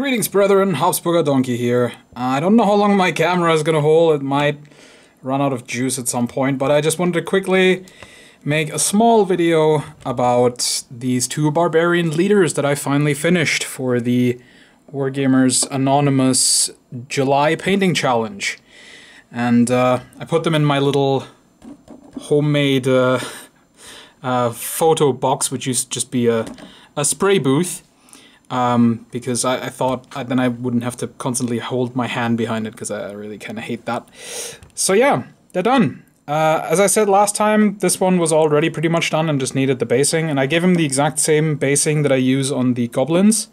Greetings, brethren. Habsburger Donkey here. I don't know how long my camera is gonna hold. It might run out of juice at some point, but I just wanted to quickly make a small video about these two barbarian leaders that I finally finished for the Wargamers Anonymous July Painting Challenge. And uh, I put them in my little homemade uh, uh, photo box, which used to just be a, a spray booth. Um, because I, I thought I, then I wouldn't have to constantly hold my hand behind it because I really kind of hate that. So yeah, they're done. Uh, as I said last time, this one was already pretty much done and just needed the basing, and I gave him the exact same basing that I use on the goblins,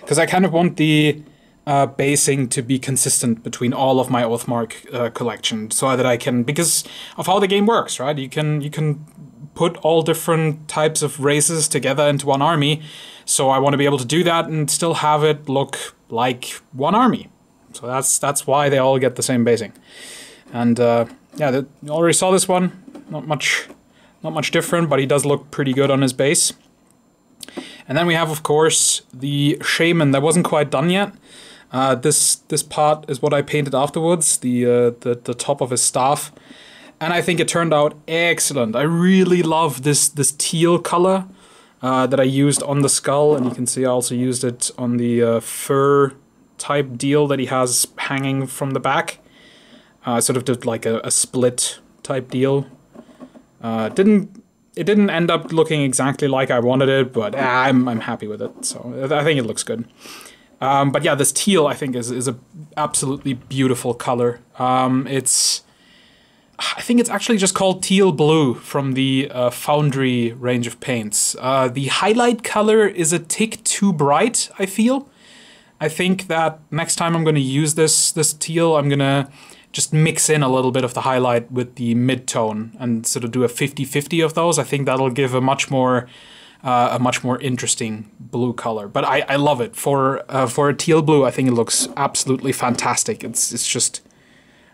because I kind of want the uh, basing to be consistent between all of my Oathmark uh, collection, so that I can, because of how the game works, right? You can you can put all different types of races together into one army, so I want to be able to do that and still have it look like one army. So that's that's why they all get the same basing, and uh, yeah, you already saw this one. Not much, not much different, but he does look pretty good on his base. And then we have, of course, the shaman that wasn't quite done yet. Uh, this this part is what I painted afterwards, the, uh, the the top of his staff, and I think it turned out excellent. I really love this this teal color uh, that I used on the skull, and you can see I also used it on the uh, fur type deal that he has hanging from the back. I sort of did like a, a split type deal. Uh, didn't it didn't end up looking exactly like I wanted it, but I'm I'm happy with it. So I think it looks good. Um, but yeah, this teal I think is is a absolutely beautiful color. Um, it's I think it's actually just called teal blue from the uh, Foundry range of paints. Uh, the highlight color is a tick too bright. I feel. I think that next time I'm going to use this this teal, I'm gonna just mix in a little bit of the highlight with the mid-tone and sort of do a 50-50 of those. I think that'll give a much more uh, a much more interesting blue color. But I, I love it for uh, for a teal blue. I think it looks absolutely fantastic. It's it's just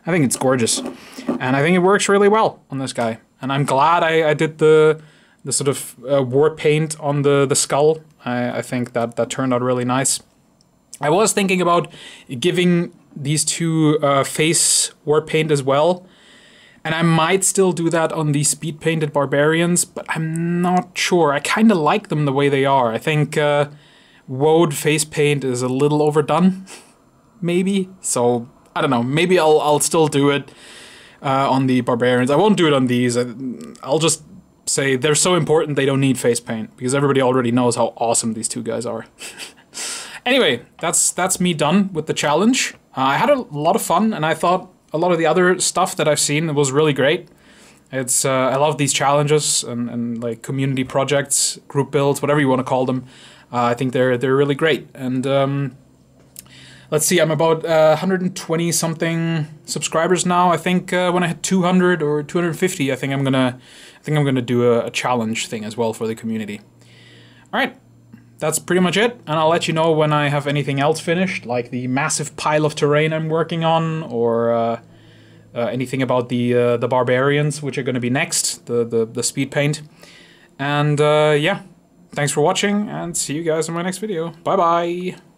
I think it's gorgeous, and I think it works really well on this guy. And I'm glad I, I did the the sort of uh, war paint on the the skull. I, I think that that turned out really nice. I was thinking about giving these two uh, face war paint as well. And I might still do that on the speed painted barbarians, but I'm not sure. I kind of like them the way they are. I think uh, Woad face paint is a little overdone, maybe. So I don't know. Maybe I'll I'll still do it uh, on the barbarians. I won't do it on these. I'll just say they're so important they don't need face paint because everybody already knows how awesome these two guys are. anyway, that's that's me done with the challenge. Uh, I had a lot of fun, and I thought a lot of the other stuff that I've seen was really great. It's uh, I love these challenges and, and like community projects, group builds, whatever you want to call them. Uh, I think they're they're really great. And um, let's see, I'm about uh, 120 something subscribers now. I think uh, when I hit 200 or 250, I think I'm gonna I think I'm gonna do a, a challenge thing as well for the community. All right that's pretty much it, and I'll let you know when I have anything else finished, like the massive pile of terrain I'm working on, or uh, uh, anything about the uh, the barbarians, which are to be next, the, the, the speed paint. And uh, yeah, thanks for watching, and see you guys in my next video. Bye-bye!